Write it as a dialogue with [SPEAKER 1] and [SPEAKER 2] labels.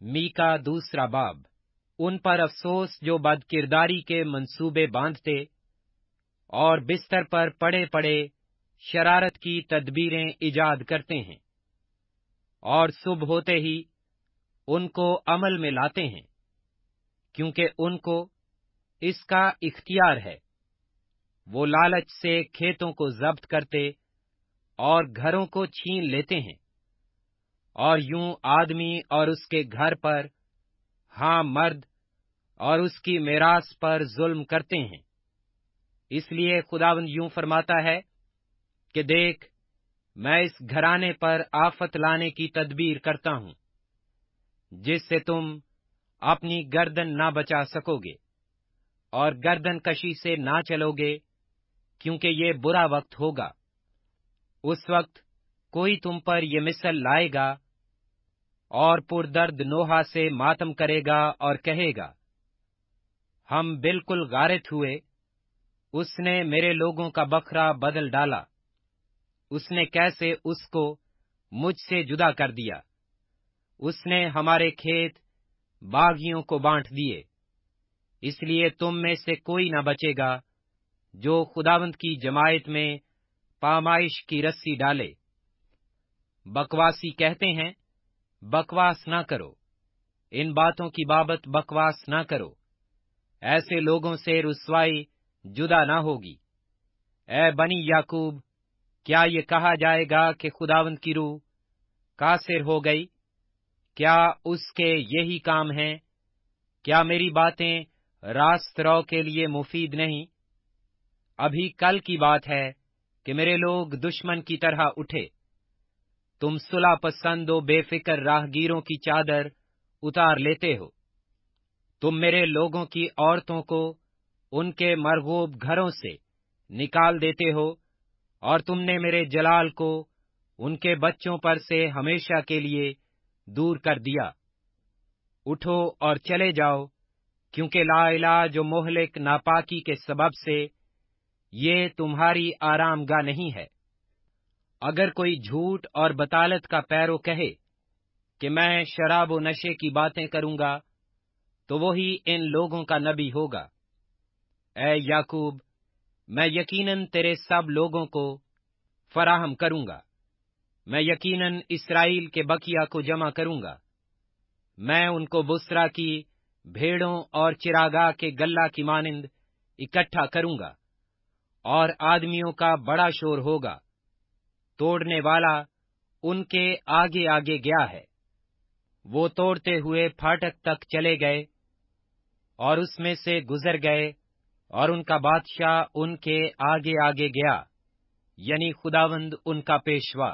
[SPEAKER 1] Mica دوسرا باب۔ ان پر افسوس جو بد کرداری کے منصوبے باندھتے اور بستر پر پڑے پڑے شرارت کی تدبیریں ایجاد کرتے ہیں اور صبح ہوتے ہی ان کو عمل میں لاتے ہیں، کیونکہ ان کو اس کا اختیار ہے۔ وہ لالچ سے کھیتوں کو ضبط کرتے اور گھروں کو چھین لیتے ہیں۔ اور یوں آدمی اور اس کے گھر پر ہاں مرد اور اس کی میراث پر ظلم کرتے ہیں۔ اس لیے خداوند یوں فرماتا ہے کہ دیکھ، میں اس گھرانے پر آفت لانے کی تدبیر کرتا ہوں، جس سے تم اپنی گردن نہ بچا سکو گے اور گردن کشی سے نہ چلو گے کیونکہ یہ برا وقت ہوگا۔ اس وقت کوئی تم پر یہ مثل لائے گا اور پر درد نوحا سے ماتم کرے گا اور کہے گا، ہم بالکل غارت ہوئے، اس نے میرے لوگوں کا بکھرا بدل ڈالا، اس نے کیسے اس کو مجھ سے جدا کر دیا، اس نے ہمارے کھیت باغیوں کو بانٹ دیے، اس لیے تم میں سے کوئی نہ بچے گا جو خداوند کی جماعت میں پامائش کی رسی ڈالے۔ بکواسی کہتے ہیں، بکواس نہ کرو۔ ان باتوں کی بابت بکواس نہ کرو۔ ایسے لوگوں سے رسوائی جدا نہ ہوگی۔ اے بنی یعقوب، کیا یہ کہا جائے گا کہ خداوند کی روح کاثر ہو گئی؟ کیا اس کے یہی کام ہیں؟ کیا میری باتیں راست رو کے لیے مفید نہیں؟ ابھی کل کی بات ہے کہ میرے لوگ دشمن کی طرح اٹھے۔ تم صلح پسند و بے فکر راہ گیروں کی چادر اتار لیتے ہو۔ تم میرے لوگوں کی عورتوں کو ان کے مرغوب گھروں سے نکال دیتے ہو اور تم نے میرے جلال کو ان کے بچوں پر سے ہمیشہ کے لیے دور کر دیا۔ اٹھو اور چلے جاؤ، کیونکہ لا الہ جو مہلک ناپاکی کے سبب سے یہ تمہاری آرام گاہ نہیں ہے۔ اگر کوئی جھوٹ اور بطالت کا پیرو کہے کہ میں شراب و نشے کی باتیں کروں گا، تو وہی ان لوگوں کا نبی ہوگا۔ اے یعقوب، میں یقیناً تیرے سب لوگوں کو فراہم کروں گا۔ میں یقیناً اسرائیل کے بکیا کو جمع کروں گا۔ میں ان کو بسرا کی بھیڑوں اور چراگاہ کے گلہ کی مانند اکٹھا کروں گا اور آدمیوں کا بڑا شور ہوگا۔ توڑنے والا ان کے آگے آگے گیا ہے۔ وہ توڑتے ہوئے پھاٹک تک چلے گئے اور اس میں سے گزر گئے اور ان کا بادشاہ ان کے آگے آگے گیا یعنی خداوند ان کا پیشوا۔